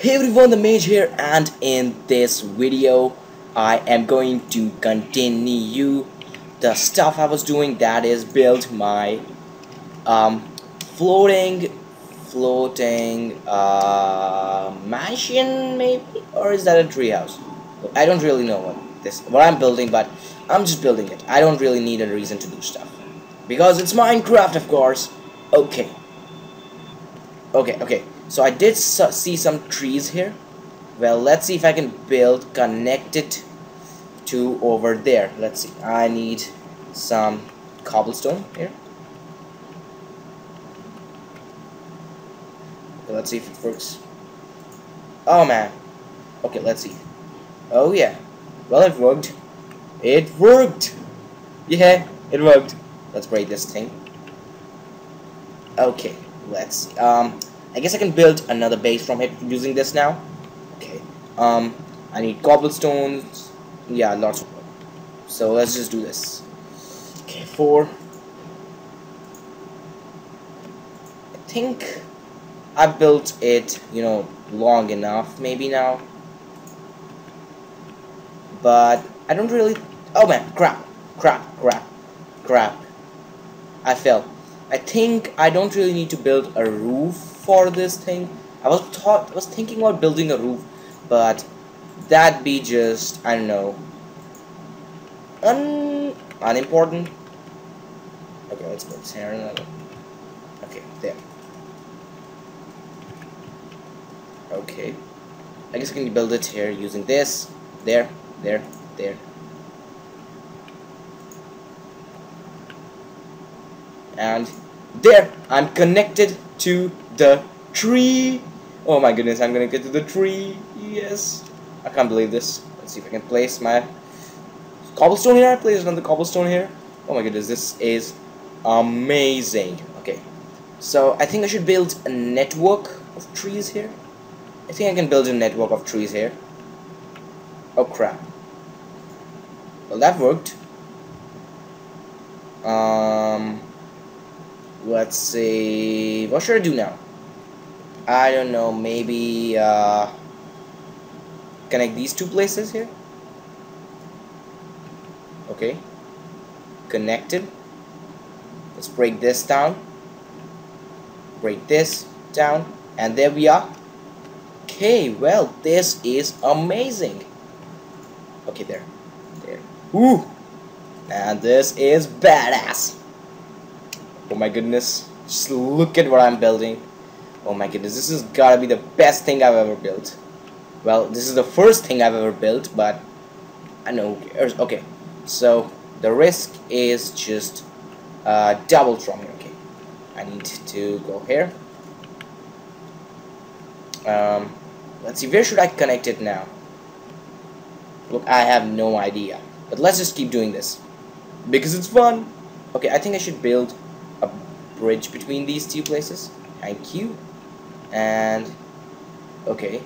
Hey everyone, the Mage here, and in this video, I am going to continue the stuff I was doing. That is, build my um, floating, floating uh, mansion, maybe, or is that a treehouse? I don't really know what this, what I'm building, but I'm just building it. I don't really need a reason to do stuff because it's Minecraft, of course. Okay. Okay, okay. So I did see some trees here. Well, let's see if I can build, connect it to over there. Let's see. I need some cobblestone here. Okay, let's see if it works. Oh man. Okay, let's see. Oh yeah. Well, it worked. It worked. Yeah, it worked. Let's break this thing. Okay, let's see. Um, I guess I can build another base from it using this now. Okay. Um, I need cobblestones. Yeah, lots of. So let's just do this. Okay, four. I think I built it, you know, long enough maybe now. But I don't really. Oh man, crap, crap, crap, crap. I fell. I think I don't really need to build a roof for this thing. I was thought I was thinking about building a roof, but that'd be just I don't know un unimportant. Okay, let's put this here. Okay, there. Okay. I guess I can build it here using this. There, there, there. And there, I'm connected to the tree. Oh my goodness, I'm gonna get to the tree. Yes. I can't believe this. Let's see if I can place my cobblestone here. I placed another cobblestone here. Oh my goodness, this is amazing. Okay. So I think I should build a network of trees here. I think I can build a network of trees here. Oh crap. Well that worked. Um let's see what should I do now? I don't know, maybe uh, connect these two places here. Okay, connected. Let's break this down. Break this down, and there we are. Okay, well, this is amazing. Okay, there, there. Ooh, and this is badass. Oh my goodness, just look at what I'm building. Oh my goodness, this has gotta be the best thing I've ever built. Well, this is the first thing I've ever built, but I know. Okay, so the risk is just uh, double here. Okay, I need to go here. Um, let's see, where should I connect it now? Look, I have no idea. But let's just keep doing this. Because it's fun. Okay, I think I should build a bridge between these two places. Thank you and okay.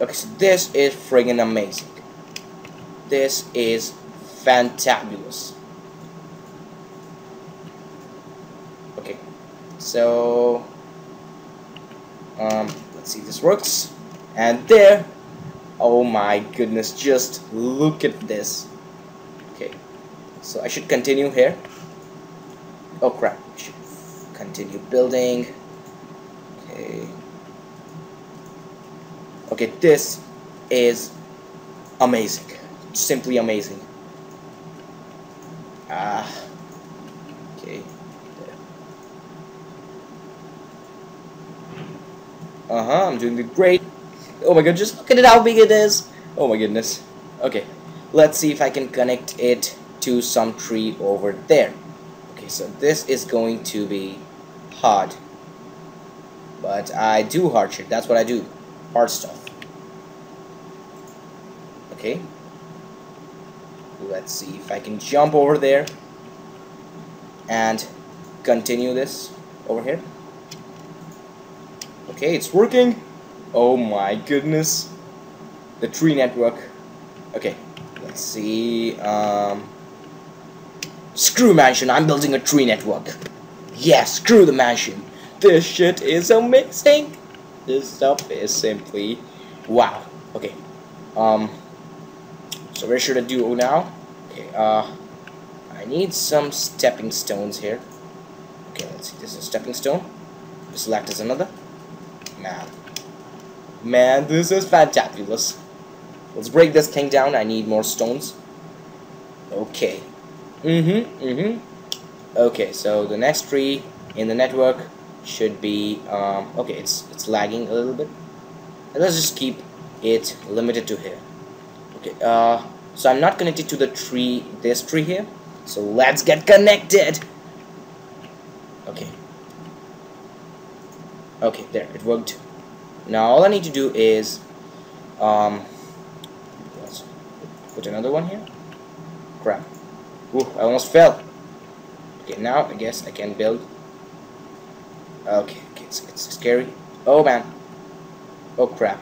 Okay so this is friggin amazing. This is fantabulous. Okay so um, let's see if this works. And there oh my goodness just look at this. Okay so I should continue here? Oh crap I should continue building Okay. Okay, this is amazing. Simply amazing. Ah. Okay. Uh-huh, I'm doing great. Oh my god, just look at it how big it is. Oh my goodness. Okay, let's see if I can connect it to some tree over there. Okay, so this is going to be hard. But I do hard shit. That's what I do. Hard stuff. Okay. Let's see if I can jump over there and continue this over here. Okay, it's working. Oh my goodness. The tree network. Okay, let's see. Um, screw mansion, I'm building a tree network. Yeah, screw the mansion. This shit is amazing. this stuff is simply wow. Okay. Um. So where should I do now? Okay. Uh. I need some stepping stones here. Okay, let's see. This is a stepping stone. Select as another. Man. Man, this is fantabulous. Let's break this thing down. I need more stones. Okay. Mm-hmm, mm-hmm. Okay, so the next tree in the network should be, um, okay, it's, it's lagging a little bit. let's just keep it limited to here. Okay, uh, so I'm not connected to the tree, this tree here. So let's get connected. Okay. Okay, there, it worked. Now all I need to do is, um, let's put another one here. Crap. Ooh, I almost fell. Okay, now I guess I can build. Okay, it's, it's scary. Oh man. Oh crap.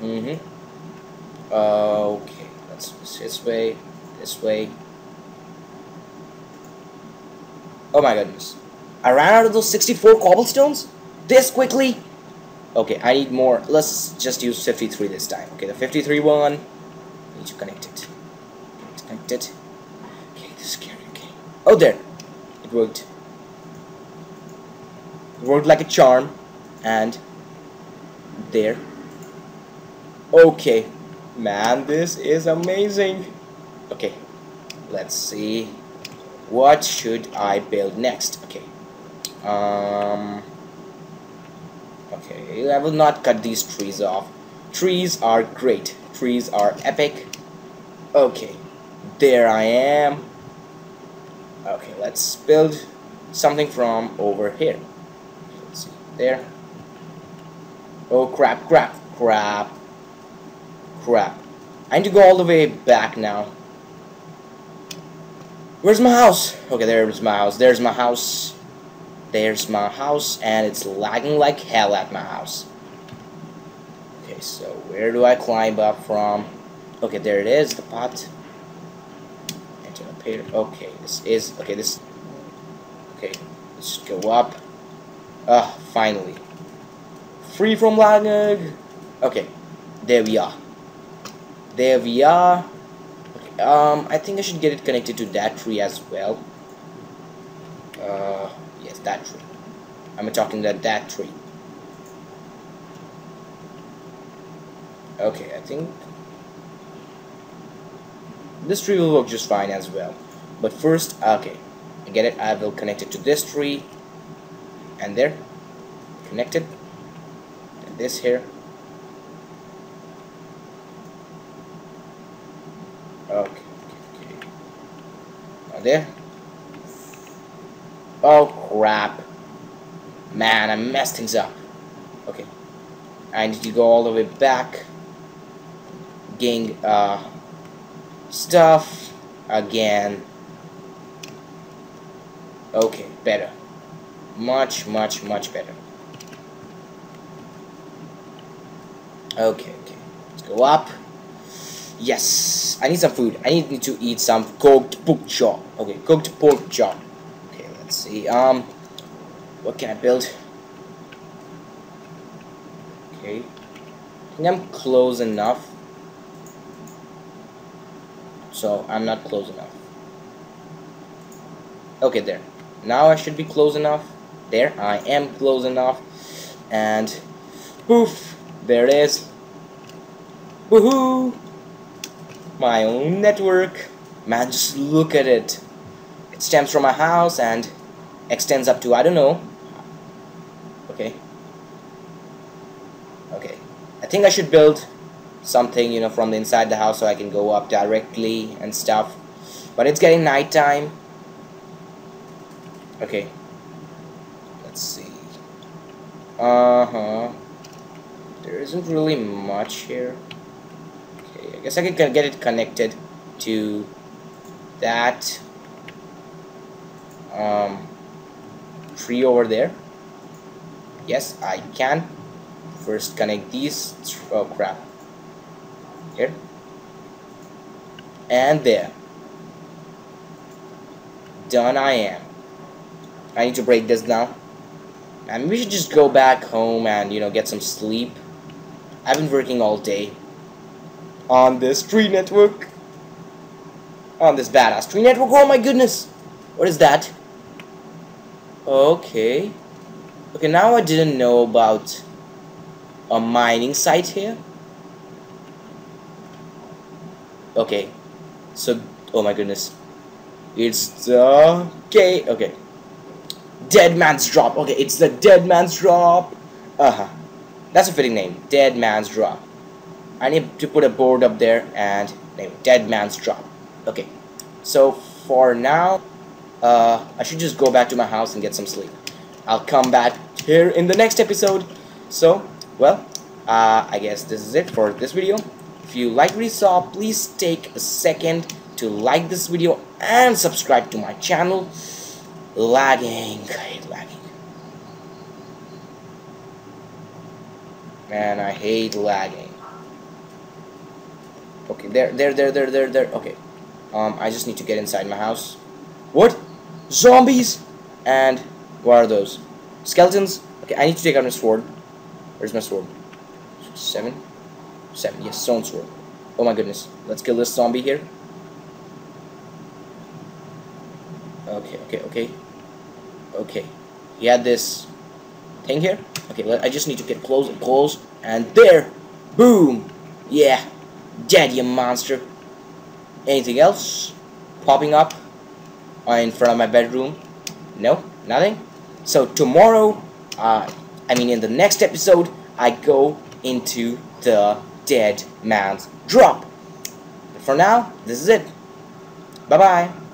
Mm-hmm. Okay, let's this way, this way. Oh my goodness. I ran out of those 64 cobblestones? This quickly? Okay, I need more. Let's just use 53 this time. Okay, the 53 one. I need to connect it. Connect it. Okay, this is scary. Okay. Oh, there. It worked. Worked like a charm. And there. Okay. Man, this is amazing. Okay. Let's see. What should I build next? Okay. Um. Okay, I will not cut these trees off. Trees are great. Trees are epic. Okay, there I am. Okay, let's build something from over here. There. Oh crap, crap, crap, crap. I need to go all the way back now. Where's my house? Okay, there's my house. There's my house. There's my house, and it's lagging like hell at my house. Okay, so where do I climb up from? Okay, there it is, the pot. Enter here. Okay, this is okay. This. Okay, let's go up. Ah, finally. Free from lagging. Okay, there we are. There we are. Um, I think I should get it connected to that tree as well. Uh, yes, that tree. I'm talking about that tree. Okay, I think this tree will work just fine as well. But first, okay, I get it. I will connect it to this tree, and there, connected. And this here. Okay, okay, okay. Now there. Oh crap. Man, I messed things up. Okay. I need to go all the way back. Gain uh stuff again. Okay, better. Much, much, much better. Okay, okay. Let's go up. Yes, I need some food. I need to eat some cooked pork chop. Okay, cooked pork chop. Okay, let's see. Um, what can I build? Okay, I think I'm close enough. So I'm not close enough. Okay, there. Now I should be close enough. There, I am close enough. And poof, there it is. Woohoo! my own network. Man, just look at it. It stems from my house and extends up to, I don't know. Okay. Okay. I think I should build something, you know, from the inside the house so I can go up directly and stuff. But it's getting nighttime. Okay. Uh-huh. There isn't really much here. Okay, I guess I can get it connected to that um, tree over there. Yes, I can. First connect these. Oh crap. Here. And there. Done I am. I need to break this down. And we should just go back home and, you know, get some sleep. I've been working all day on this tree network. On this badass tree network. Oh my goodness! What is that? Okay. Okay, now I didn't know about a mining site here. Okay. So, oh my goodness. It's the... Okay, okay. Dead Man's Drop. Okay, it's the Dead Man's Drop. Uh-huh. That's a fitting name. Dead Man's Drop. I need to put a board up there and name it Dead Man's Drop. Okay. So, for now, uh, I should just go back to my house and get some sleep. I'll come back here in the next episode. So, well, uh, I guess this is it for this video. If you like what you saw, please take a second to like this video and subscribe to my channel. Lagging, lagging. Man, I hate lagging. Okay, there, there, there, there, there, there. Okay. Um, I just need to get inside my house. What? Zombies? And what are those? Skeletons? Okay, I need to take out my sword. Where's my sword? Seven? Seven, yes, stone sword. Oh my goodness. Let's kill this zombie here. Okay, okay, okay. Okay. He had this thing here. Okay, let, I just need to get close and close. And there! Boom! Yeah. You monster. Anything else popping up in front of my bedroom? No? Nothing? So tomorrow, uh, I mean in the next episode, I go into the dead man's drop. But for now, this is it. Bye-bye.